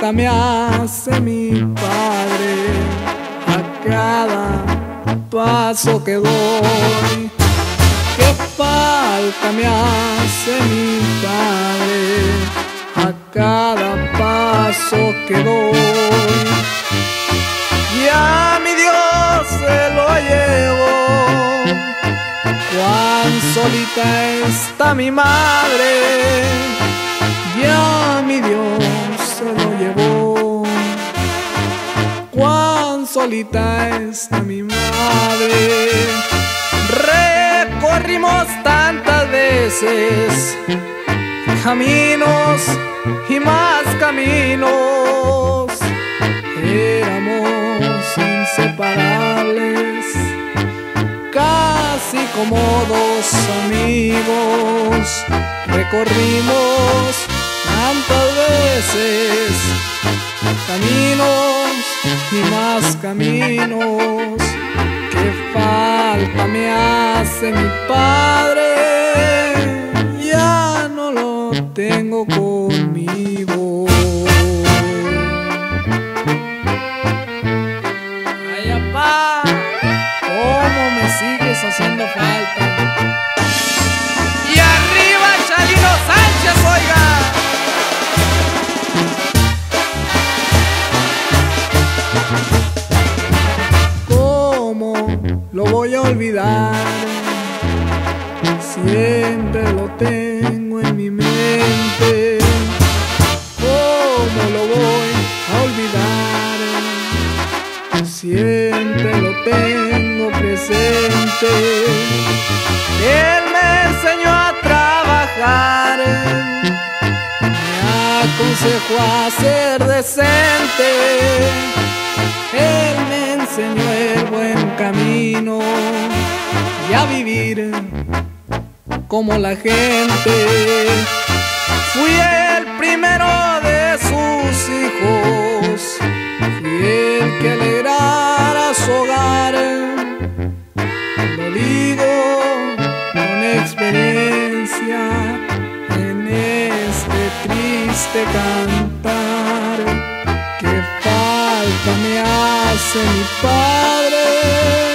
falta me hace mi padre a cada paso que doy. Qué falta me hace mi padre a cada paso que doy. Ya mi Dios se lo llevo. Cuán solita está mi madre. Ya mi Dios solita está mi madre. Recorrimos tantas veces caminos y más caminos. Éramos inseparables, casi como dos amigos. Recorrimos tantas veces caminos y más caminos. Qué falta me hace mi padre, voy olvidar? Siempre lo tengo en mi mente. ¿Cómo lo voy a olvidar? Siempre lo tengo presente. Él me enseñó a trabajar. Me aconsejó a ser decente. Él me enseñó el buen como la gente. Fui el primero de sus hijos, fui el que alegrara su hogar. Lo digo con experiencia en este triste cantar. Que falta me hace mi padre